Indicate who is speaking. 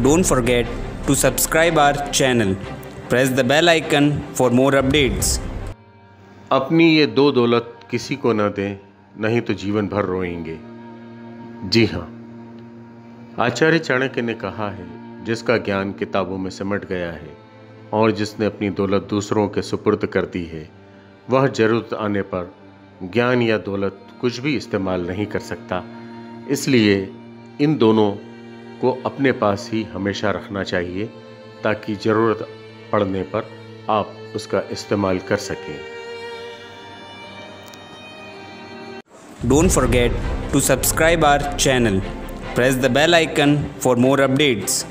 Speaker 1: Don't forget to subscribe our channel. Press the bell icon for more updates.
Speaker 2: अपनी ये दो दौलत किसी को न दें, नहीं तो जीवन भर रोएँगे जी हाँ आचार्य चाणक्य ने कहा है, जिसका ज्ञान किताबों में सिमट गया है और जिसने अपनी दौलत दूसरों के सुपुर्द कर दी है, वह ज़रूरत आने पर ज्ञान या दौलत कुछ भी इस्तेमाल नहीं कर सकता इसलिए इन दोनों को अपने पास ही हमेशा रखना चाहिए, ताकि ज़रूरत पड़ने पर आप उसका इस्तेमाल कर सकें।
Speaker 1: Don't forget to subscribe our channel press the bell icon for more updates